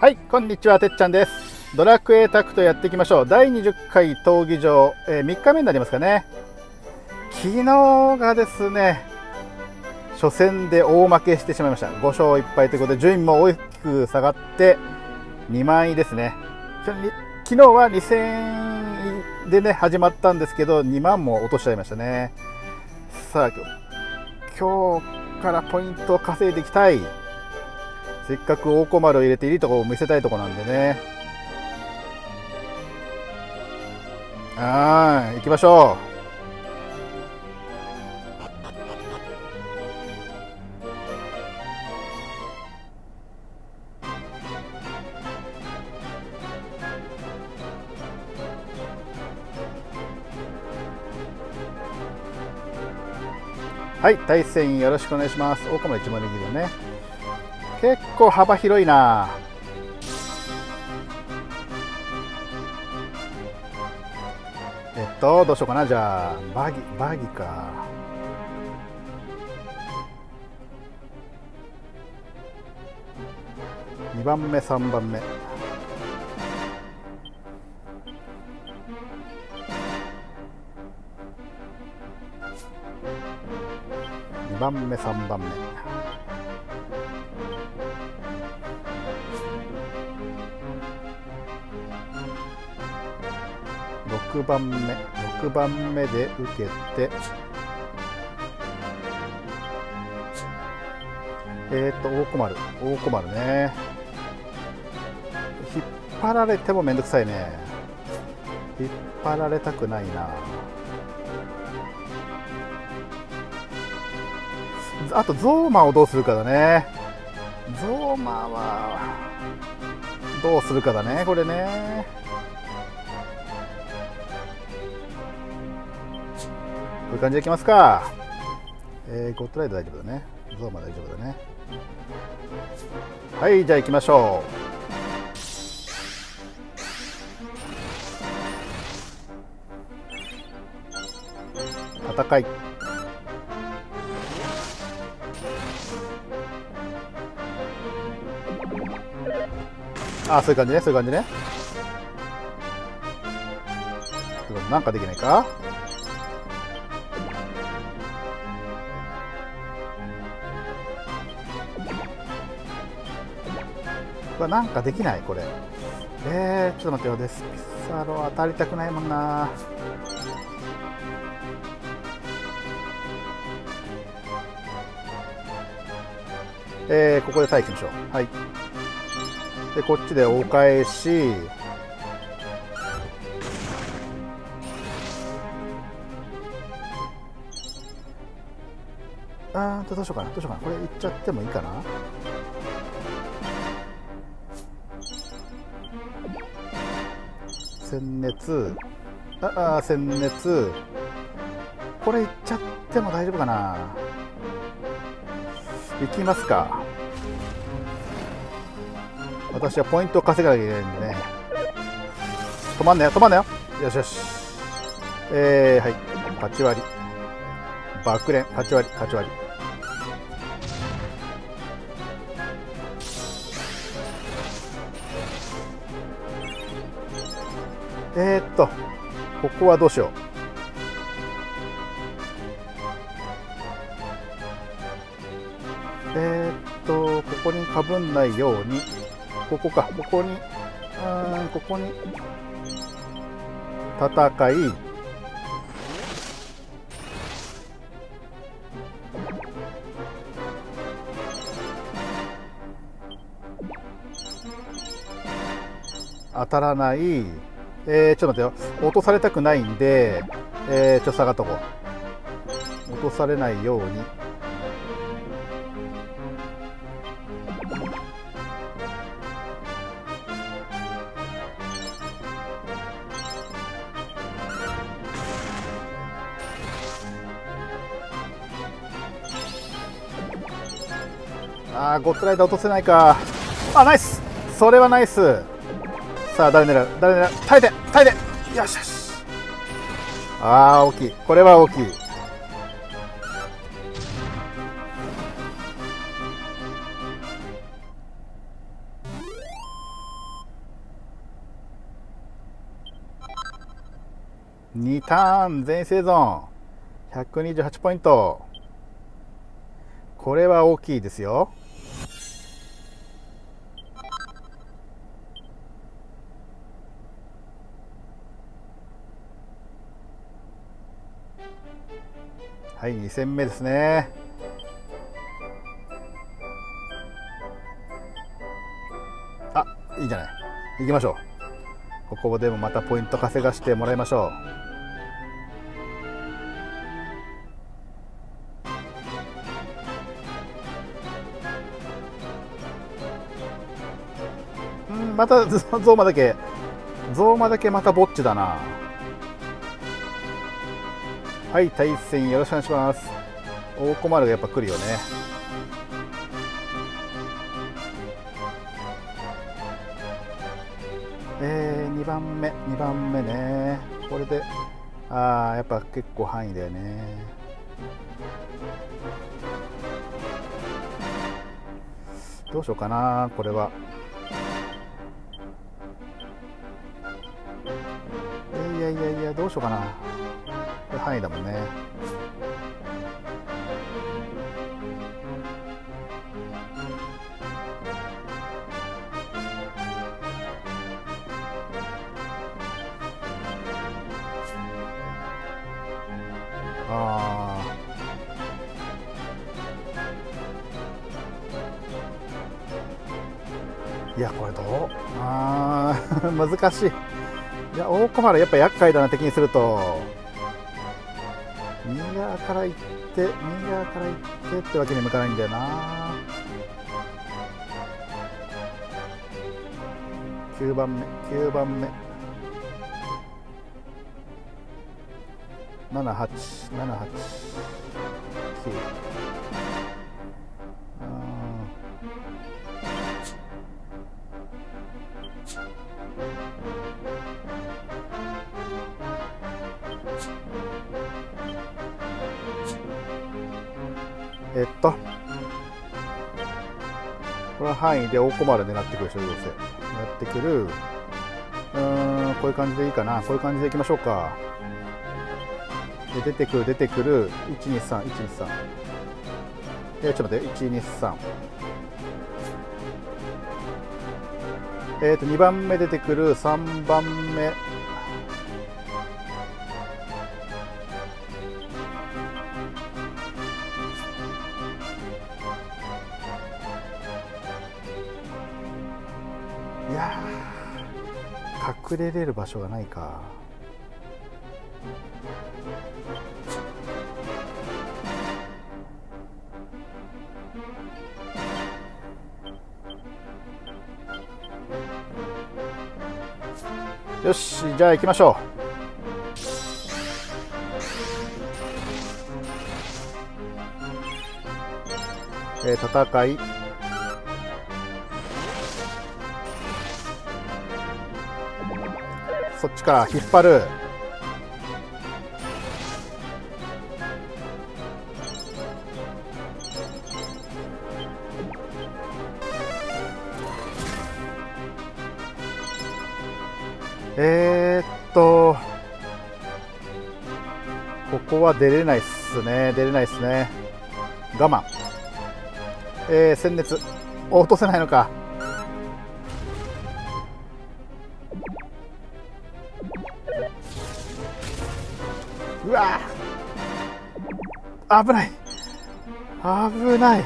はい、こんにちは、てっちゃんです。ドラクエタクトやっていきましょう。第20回闘技場、えー3日目になりますかね。昨日がですね、初戦で大負けしてしまいました。5勝1敗ということで、順位も大きく下がって、2万位ですね。昨日は2000位でね、始まったんですけど、2万も落としちゃいましたね。さあ、今日からポイントを稼いでいきたい。せっかく大小丸を入れていいとこを見せたいとこなんでね。ああ、行きましょう。はい、対戦よろしくお願いします。大小丸一番右だね。結構幅広いな。えっとどうしようかな。じゃあバギバギか。2番目3番目。2番目3番目。6番目6番目で受けてえっ、と大小丸大小丸ね。引っ張られてもめんどくさいね。引っ張られたくないな。あとゾーマをどうするかだね。ゾーマはどうするかだねこれね。いう感じでいきますか。えー、ゴッドライド大丈夫だね。ゾーマ大丈夫だね。はい、じゃあ行きましょう。戦い。あ、そういう感じね、そういう感じね。なんかできないか？これなんかできないこれ。えー、ちょっと待ってよ。デスピサロ当たりたくないもんな。えー、ここで待機しましょう。はい。でこっちでお返し。あーんとどうしようかな。どうしようかな。これいっちゃってもいいかな。鮮熱ああ鮮熱これいっちゃっても大丈夫かな。いきますか。私はポイントを稼がなきゃいけないんでね。止まんなよ止まんなよ。よしよし。えー、はい。勝ち割爆連勝ち割り勝ち割えー、っと、ここはどうしよう。えー、っと、ここにかぶんないように、ここか、ここに、うん、ここに、戦い、当たらない、えー、ちょっと待ってよ。落とされたくないんで、えー、ちょっと下がっとこう。落とされないように。あー、ゴッドライダー落とせないか。あ、ナイスそれはナイスさあ誰狙う誰狙う耐えて耐えて。よしよし。ああ大きい。これは大きい。2ターン全生存。128ポイント。これは大きいですよ。はい2戦目ですね。あいいじゃない？行きましょう。ここでもまたポイント稼がしてもらいましょう。うんまたゾーマだけゾーマだけまたぼっちだな。はい対戦よろしくお願いします。大小丸がやっぱ来るよね。えー、2番目2番目ね。これでああやっぱ結構範囲だよね。どうしようかなこれは。いやいやいやどうしようかな。これ範囲だもんね。あー。いやこれどう？あー 難しい。いや大小丸やっぱ厄介だな敵にすると。から行って右側から行ってってわけに向かないんだよな。9番目9番目。78789これは範囲で大小丸狙ってくるでしょどうせ。やってくる。うーんこういう感じでいいかな。こういう感じでいきましょうか。で出てくる出てくる。123123え、ちょっと待って。123えっ、ー、と2番目出てくる3番目。隠れれる場所がないか。よしじゃあ行きましょう。えー、戦い。か引っ張る。えー、っとここは出れないっすね。出れないっすね。我慢。えー、戦熱落とせないのか。危ない。危ない。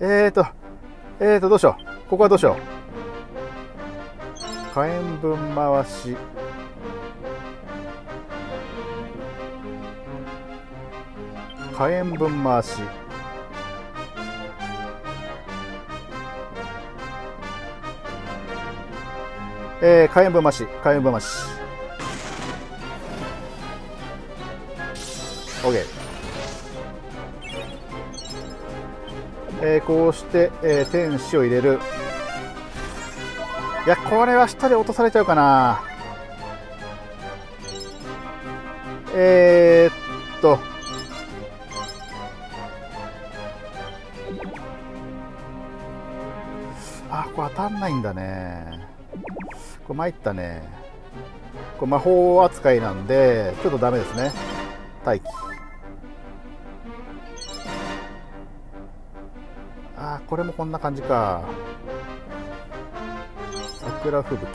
えーとえーとどうしよう。ここはどうしよう。火炎分回し。火炎分回し。えー、火炎分回し。火炎分回し。OK えー、こうして、えー、天使を入れる。いやこれは下で落とされちゃうかな。えー、っと。あこれ当たんないんだね。これ参ったね。これ魔法扱いなんでちょっとダメですね。待機。これもこんな感じか。桜吹雪。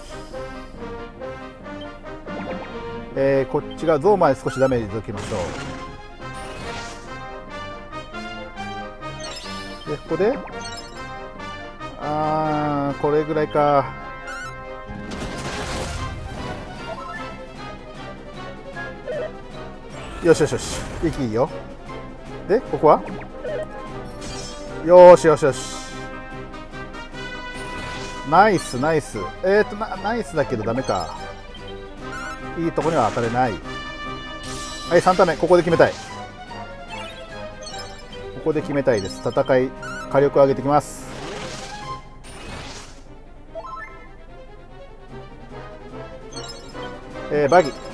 えー、こっちがゾウまで少しダメージいただきましょう。でここであーこれぐらいか。よしよしよし。息いいよ。でここは？よしよしよし。ナイスナイス。えっ、ー、とナイスだけどダメか。いいとこには当たれない。はい3タ目。ここで決めたい。ここで決めたいです。戦い火力を上げてきます。えー、バギー、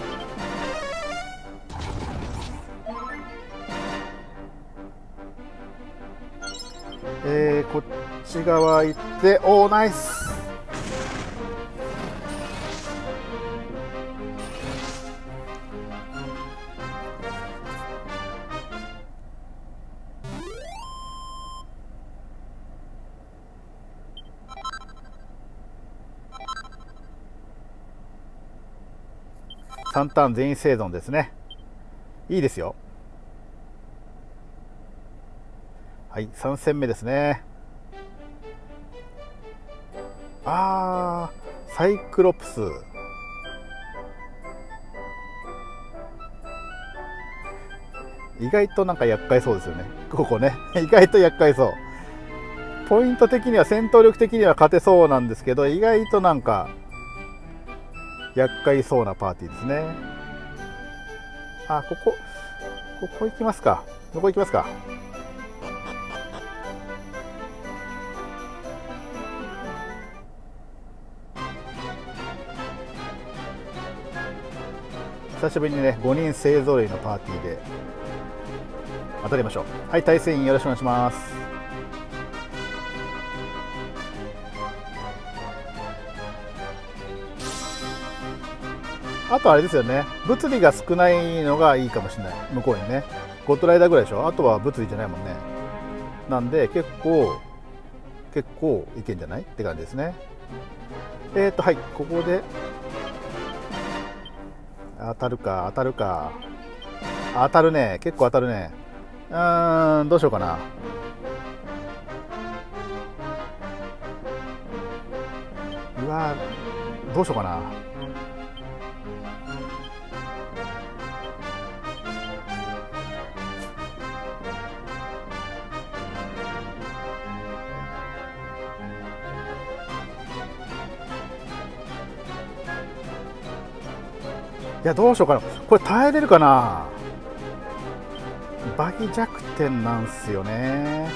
側行っておーナイス。3ターン全員生存ですね。いいですよ。はい3戦目ですね。あーサイクロプス。意外となんか厄介そうですよね。ここね。意外と厄介そう。ポイント的には戦闘力的には勝てそうなんですけど意外となんか厄介そうなパーティーですね。あここここ行きますか。どこ行きますか。久しぶりにね5人勢ぞろいのパーティーで当たりましょう。はい対戦員よろしくお願いします。あとあれですよね。物理が少ないのがいいかもしれない。向こうにね。ゴッドライダーぐらいでしょ？あとは物理じゃないもんね。なんで結構結構いけんじゃない？って感じですね。えっ、ー、とはいここで当たるか当たるか。当たるね。結構当たるね。うーんどうしようかな。うわどうしようかな。いやどうしようかな。これ耐えれるかな。バギ弱点なんすよね。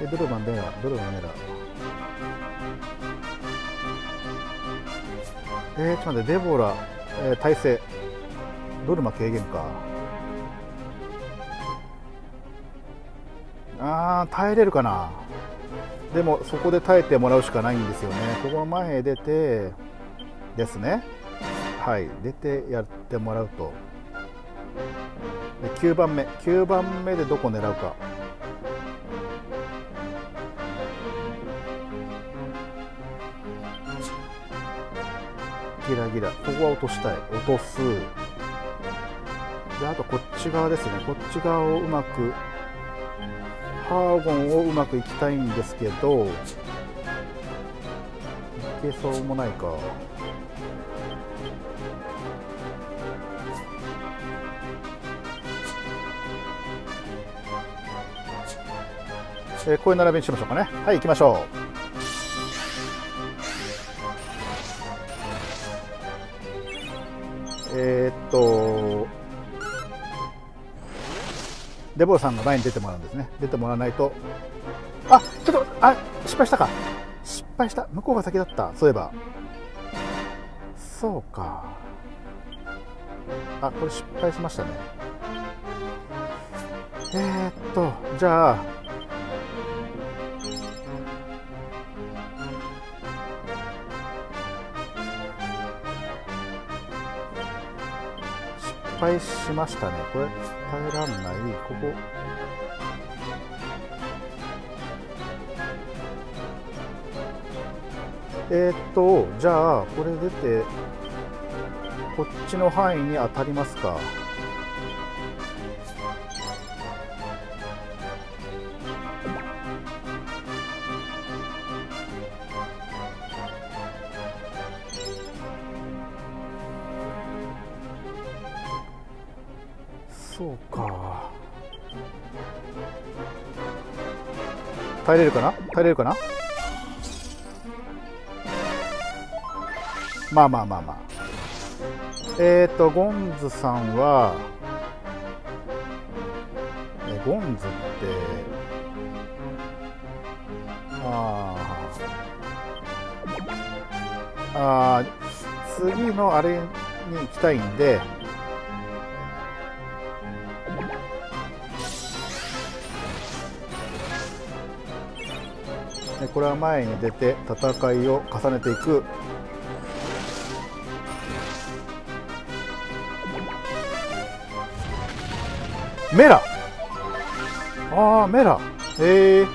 えドルマンベラドルマンベラえー、ちょっと待って。デボラ、えー、耐性。ドルマ軽減か。あー耐えれるかな。でもそこで耐えてもらうしかないんですよね。ここ前へ出て。ですね。はい。出てやってもらうと。で9番目。9番目でどこ狙うか。ギラギラ。ここは落としたい。落とす。であとこっち側ですね。こっち側をうまくハーゴンをうまくいきたいんですけどいけそうもないか。えー、こういう並びにしましょうかね。はい行きましょう。えー、っとデボーさんが前に出てもらうんですね。出てもらわないと。あちょっとあ失敗したか。失敗した。向こうが先だった。そういえば。そうか。あこれ失敗しましたね。えー、っとじゃあ敗しましたね。これ耐えらんない。ここ。えー、っとじゃあこれ出てこっちの範囲に当たりますか。そうか。耐えれるかな？耐えれるかな？まあまあまあまあ。えっ、ー、とゴンズさんはえゴンズってああ次のあれに行きたいんでこれは前に出て戦いを重ねていく。メラ。ああメラ。へえ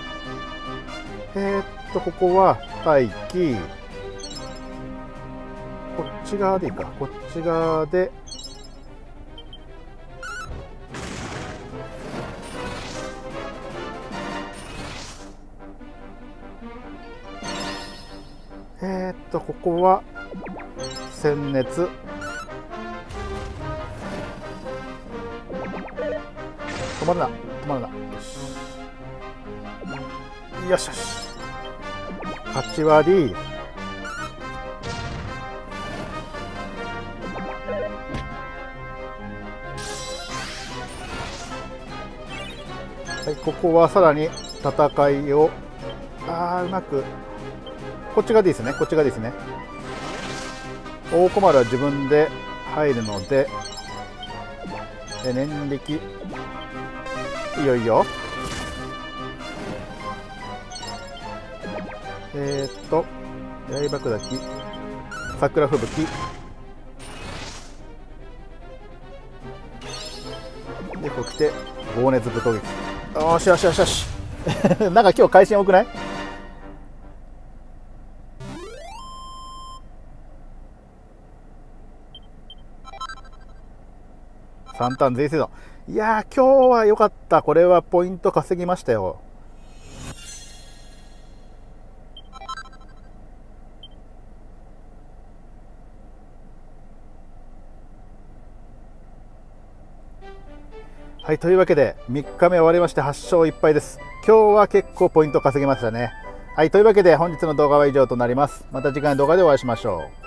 えー、っとここは待機。こっち側でいいか。こっち側でとここは鮮熱。止まるな止まるな。よし。よしよし。8割。はいここはさらに戦いをああうまくこっちがでいいですね。こっちがでいいですね。大小丸は自分で入るので念力。いいよいいよ。えー、っと刃砕き桜吹雪。でこう来て棒熱武闘撃よしよしよしよし。なんか今日会心多くない？三ターン税制度いやー、今日は良かった。これはポイント稼ぎましたよ。はい、というわけで3日目終わりまして8勝1敗です。今日は結構ポイント稼ぎましたね。はい、というわけで本日の動画は以上となります。また次回の動画でお会いしましょう。